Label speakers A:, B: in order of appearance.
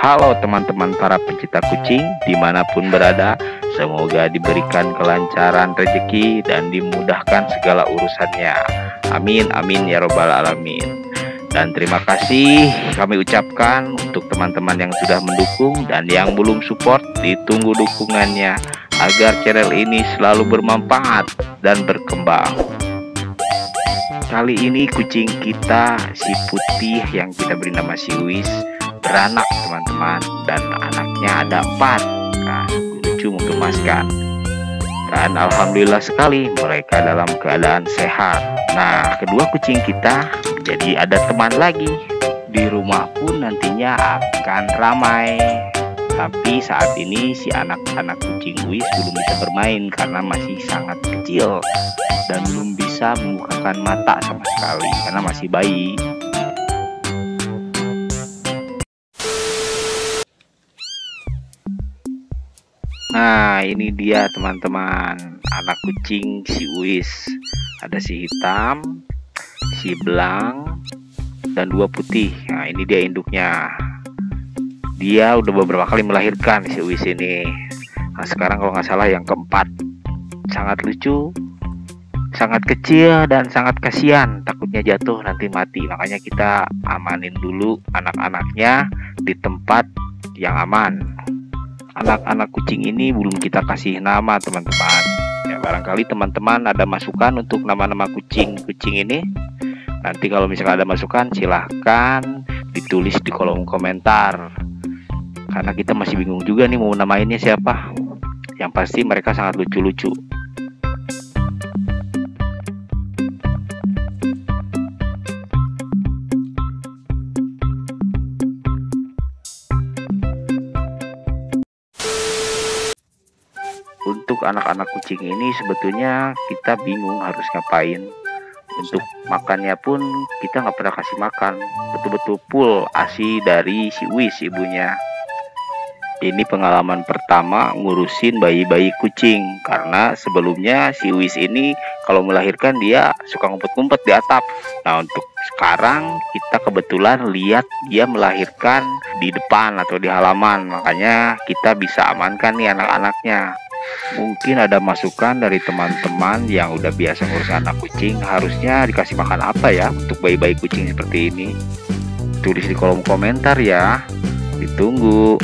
A: Halo teman-teman para pecinta kucing di mana pun berada Semoga diberikan kelancaran rezeki dan dimudahkan segala urusannya. Amin amin ya robbal alamin. Dan terima kasih kami ucapkan untuk teman-teman yang sudah mendukung Dan yang belum support ditunggu dukungannya Agar channel ini selalu bermanfaat dan berkembang. Kali ini kucing kita si putih yang kita beri nama si Wis beranak teman-teman. Dan anaknya ada empat. Nah lucu menggemaskan dan alhamdulillah sekali mereka dalam keadaan sehat. Nah kedua kucing kita jadi ada teman lagi. Di rumah pun nantinya akan ramai. Tapi saat ini si anak-anak kucing Wis belum bisa bermain karena masih sangat kecil dan belum bisa membukakan mata sama sekali karena masih bayi Nah ini dia teman-teman. Anak kucing si Uis. Ada si hitam si belang dan dua putih. Nah ini dia induknya. Dia udah beberapa kali melahirkan si Uis ini. Nah sekarang kalau nggak salah yang keempat. Sangat lucu sangat kecil dan sangat kasihan. Takutnya jatuh nanti mati. Makanya kita amanin dulu anak-anaknya di tempat yang aman anak-anak kucing ini belum kita kasih nama teman-teman. Ya barangkali teman-teman ada masukan untuk nama-nama kucing-kucing ini nanti kalau misalkan ada masukan silahkan ditulis di kolom komentar. Karena kita masih bingung juga nih mau namainnya siapa. Yang pasti mereka sangat lucu-lucu untuk anak-anak kucing ini sebetulnya kita bingung harus ngapain. Untuk makannya pun kita nggak pernah kasih makan. Betul-betul full asi dari si Wis ibunya. Ini pengalaman pertama ngurusin bayi-bayi kucing. Karena sebelumnya si Wis ini kalau melahirkan dia suka ngumpet-ngumpet di atap. Nah untuk sekarang kita kebetulan lihat dia melahirkan di depan atau di halaman. Makanya kita bisa amankan nih anak-anaknya mungkin ada masukan dari teman-teman yang udah biasa ngurus anak kucing. Harusnya dikasih makan apa ya untuk bayi-bayi kucing seperti ini? Tulis di kolom komentar ya. Ditunggu